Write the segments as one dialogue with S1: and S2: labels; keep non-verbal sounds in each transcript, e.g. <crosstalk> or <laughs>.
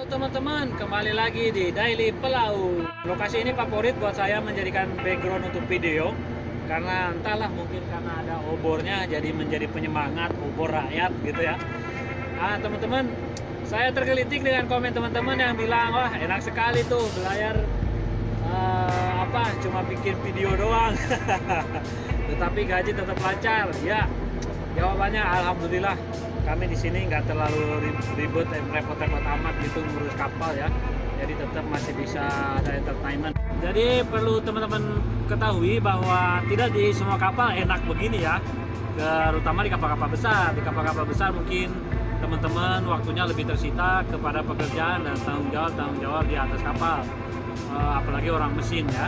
S1: Teman-teman, kembali lagi di Daily Pelau. Lokasi ini favorit buat saya menjadikan background untuk video karena entahlah mungkin karena ada obornya jadi menjadi penyemangat obor rakyat gitu ya. Ah teman-teman, saya tergelitik dengan komen teman-teman yang bilang wah enak sekali tuh belayar eh, apa cuma bikin video doang, <laughs> tetapi gaji tetap lancar. Ya, jawabannya alhamdulillah kami di sini nggak terlalu ri- ribet eh, repot-repot amat gitu ngurus kapal ya. Jadi tetap masih bisa ada entertainment. Jadi perlu teman-teman ketahui bahwa tidak di semua kapal enak begini ya. Terutama di kapal-kapal besar. Di kapal-kapal besar mungkin teman-teman waktunya lebih tersita kepada pekerjaan dan tanggung jawab tanggung jawab di atas kapal. Eh, apalagi orang mesin ya.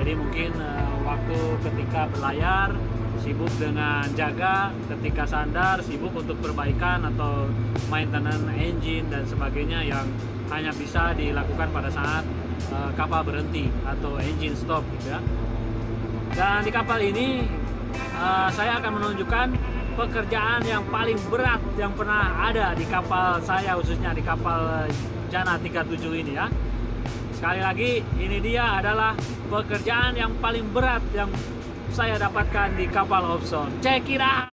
S1: Jadi mungkin eh, waktu ketika berlayar sibuk dengan jaga ketika sandar sibuk untuk perbaikan atau maintenance engine dan sebagainya yang hanya bisa dilakukan pada saat eh, kapal berhenti atau engine stop gitu ya. Dan di kapal ini eh, saya akan menunjukkan pekerjaan yang paling berat yang pernah ada di kapal saya khususnya di kapal Jana 37 ini ya. Sekali lagi, ini dia adalah pekerjaan yang paling berat yang saya dapatkan di kapal offshore. Check it!